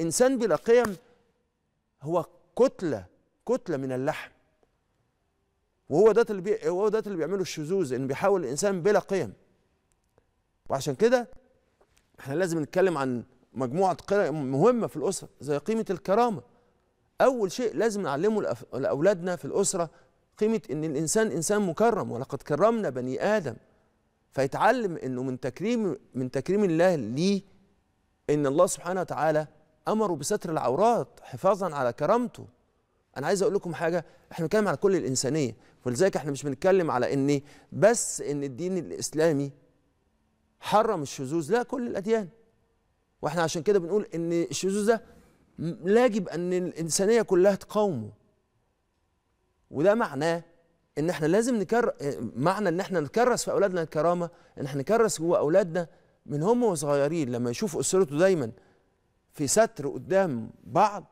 إنسان بلا قيم هو كتلة كتلة من اللحم وهو ده اللي. هو ده اللي بيعمله الشذوذ إن بيحاول الإنسان بلا قيم وعشان كده إحنا لازم نتكلم عن مجموعة قيم مهمة في الأسرة زي قيمة الكرامة أول شيء لازم نعلمه. لأولادنا في الأسرة قيمة إن الإنسان إنسان مكرم ولقد كرمنا بني آدم فيتعلم إنه من تكريم من تكريم الله ليه إن الله سبحانه وتعالى امره بستر العورات حفاظا على كرامته. أنا عايز أقول لكم حاجة إحنا بنتكلم على كل الإنسانية. ولذلك إحنا مش بنتكلم على إن بس إن الدين الإسلامي حرم الشذوذ لا كل الأديان. وإحنا عشان كده بنقول إن الشذوذ ده يجب أن الإنسانية كلها تقاومه. وده معناه إن إحنا لازم نكر معنى إن إحنا نكرس في أولادنا الكرامة إن إحنا نكرس جوه أولادنا من هم وصغيرين. لما يشوفوا أسرته دايما في ستر قدام بعض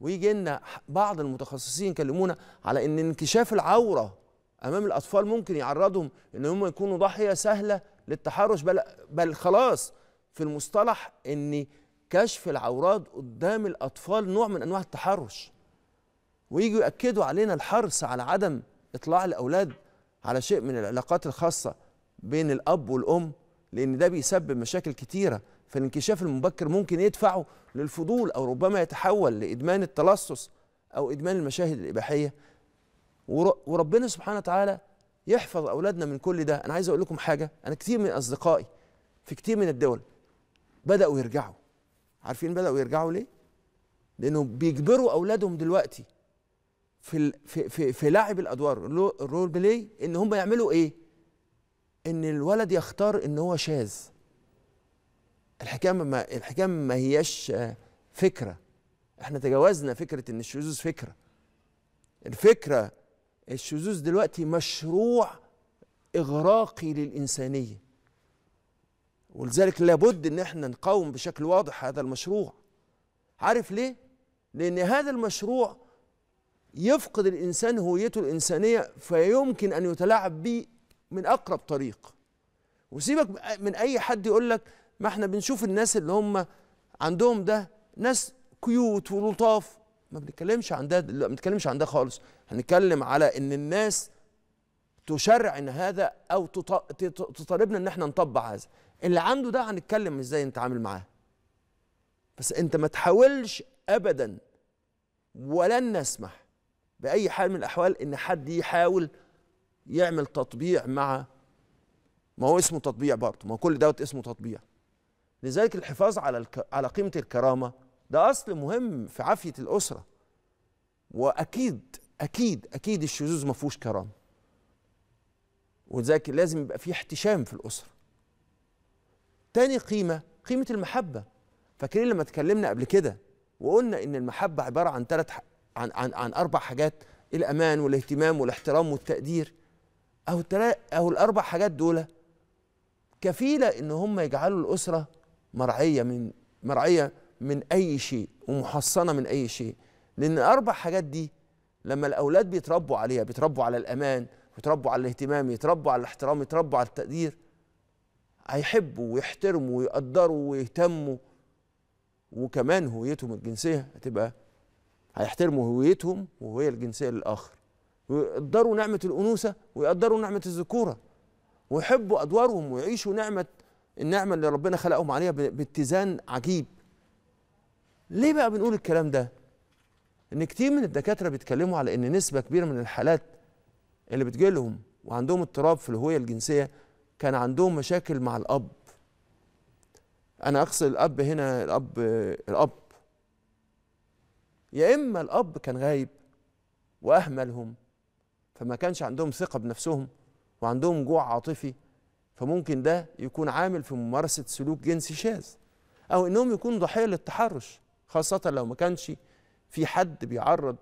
ويجي لنا بعض المتخصصين يكلمونا على إن انكشاف العورة أمام الأطفال ممكن يعرضهم إن هم يكونوا ضحية سهلة للتحرش بل بل خلاص في المصطلح إن كشف العورات قدام الأطفال نوع من أنواع التحرش. ويجوا يأكدوا علينا الحرص على عدم إطلاع الأولاد على شيء من العلاقات الخاصة بين الأب والأم لأن ده بيسبب مشاكل كتيرة. فالانكشاف المبكر ممكن يدفعه للفضول أو ربما يتحول لإدمان التلصص أو إدمان المشاهد الإباحية. وربنا سبحانه وتعالى يحفظ أولادنا من كل ده. أنا عايز أقول لكم حاجة. أنا كتير من أصدقائي في كتير من الدول بدأوا يرجعوا. عارفين بدأوا يرجعوا ليه؟ لأنه بيجبروا أولادهم دلوقتي في في في, في لعب الأدوار. الرول بلاي إن هم يعملوا إيه؟ إن الولد يختار إن هو شاذ. الحكاية ما الحكاية ما هياش فكرة. إحنا تجاوزنا فكرة إن الشذوذ فكرة. الفكرة الشذوذ دلوقتي مشروع إغراقي للإنسانية. ولذلك لابد إن إحنا نقاوم بشكل واضح هذا المشروع. عارف ليه؟ لأن هذا المشروع يفقد الإنسان هويته الإنسانية فيمكن أن يتلاعب به من أقرب طريق. وسيبك من أي حد يقول لك ما إحنا بنشوف الناس اللي هم عندهم ده ناس كيوت ولطاف. ما بنتكلمش عن ده ما بنتكلمش عن ده خالص. هنتكلم على إن الناس تشرع إن هذا أو تطالبنا إن إحنا نطبق هذا. اللي عنده ده هنتكلم إزاي نتعامل معاه. بس أنت ما تحاولش ابدا ولن نسمح بأي حال من الأحوال إن حد يحاول يعمل تطبيع مع ما هو اسمه تطبيع برضه. ما هو كل دوت اسمه تطبيع. لذلك الحفاظ على الك... على قيمة الكرامة ده أصل مهم في عافية الأسرة. وأكيد أكيد أكيد الشذوذ ما فيهوش كرامة. ولذلك لازم يبقى في احتشام في الأسرة. تاني قيمة قيمة المحبة. فاكرين لما اتكلمنا قبل كده وقلنا إن المحبة عبارة عن ثلاث عن عن عن أربع حاجات الأمان والاهتمام والاحترام والتقدير. أو التلا... أو الأربع حاجات دول كفيلة إن هم يجعلوا الأسرة مرعية من مرعية من أي شيء ومحصنة من أي شيء. لأن الاربع حاجات دي لما الأولاد بيتربوا عليها بيتربوا على الأمان يتربوا على الاهتمام يتربوا على الاحترام يتربوا على التقدير هيحبوا ويحترموا ويقدروا ويهتموا. وكمان هويتهم الجنسية هتبقى هيحترموا هويتهم وهوية الجنسية للآخر. ويقدروا نعمة الأنوثة ويقدروا نعمة الذكورة. ويحبوا أدوارهم ويعيشوا نعمة النعمة اللي ربنا خلقهم عليها باتزان عجيب. ليه بقى بنقول الكلام ده؟ إن كتير من الدكاترة بيتكلموا على إن نسبة كبيرة من الحالات اللي بتجيلهم وعندهم اضطراب في الهوية الجنسية كان عندهم مشاكل مع الأب. أنا اقصد الأب هنا الأب الأب. يا إما الأب كان غايب وأهملهم فما كانش عندهم ثقة بنفسهم وعندهم جوع عاطفي فممكن ده يكون عامل في ممارسة سلوك جنسي شاذ أو إنهم يكونوا ضحية للتحرش خاصة لو ما كانش في حد بيعرض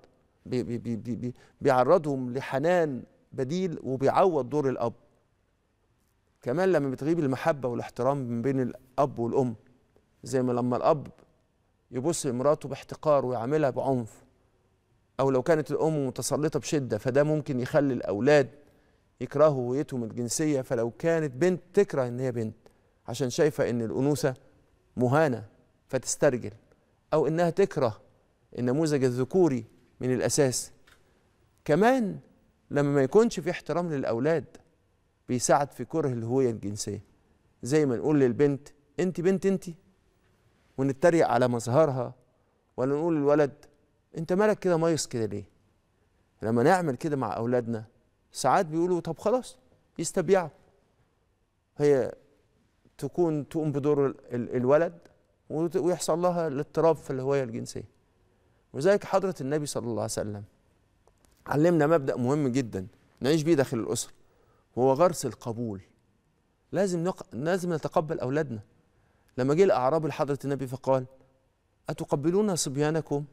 بي بي بي بي بيعرضهم لحنان بديل وبيعوض دور الأب. كمان لما بتغيب المحبة والاحترام من بين الأب والأم زي ما لما الأب يبص لمراته باحتقار ويعاملها بعنف أو لو كانت الأم متسلطة بشدة فده ممكن يخلي الأولاد يكرهوا هويتهم الجنسية فلو كانت بنت تكره إن هي بنت عشان شايفة إن الأنوثة مهانة فتسترجل أو إنها تكره النموذج الذكوري من الأساس. كمان لما ما يكونش في احترام للأولاد بيساعد في كره الهوية الجنسية. زي ما نقول للبنت أنت بنت أنت؟ ونتريق على مظهرها ولا نقول للولد أنت مالك كده مايص كده ليه؟ لما نعمل كده مع أولادنا ساعات بيقولوا طب خلاص يستبيعوا. هي تكون تقوم بدور ال- ال- الولد ويحصل لها الاضطراب في الهوية الجنسية. وذلك حضرة النبي صلى الله عليه وسلم علمنا مبدأ مهم جدا نعيش بيه داخل الأسرة وهو غرس القبول. لازم نق... لازم نتقبل أولادنا. لما جه الأعراب لحضرة النبي فقال أتقبلون صبيانكم؟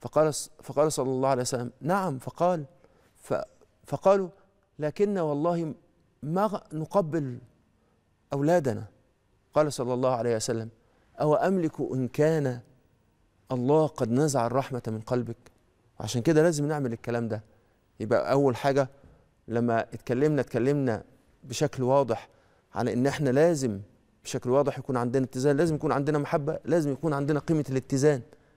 فقال فقال صلى الله عليه وسلم نعم. فقال ف... فقالوا لكن والله ما نقبل أولادنا. قال صلى الله عليه وسلم أو أملك إن كان الله قد نزع الرحمة من قلبك؟ عشان كده لازم نعمل الكلام ده. يبقى أول حاجة لما اتكلمنا اتكلمنا بشكل واضح على إن إحنا لازم بشكل واضح يكون عندنا اتزان لازم يكون عندنا محبة لازم يكون عندنا قيمة الاتزان.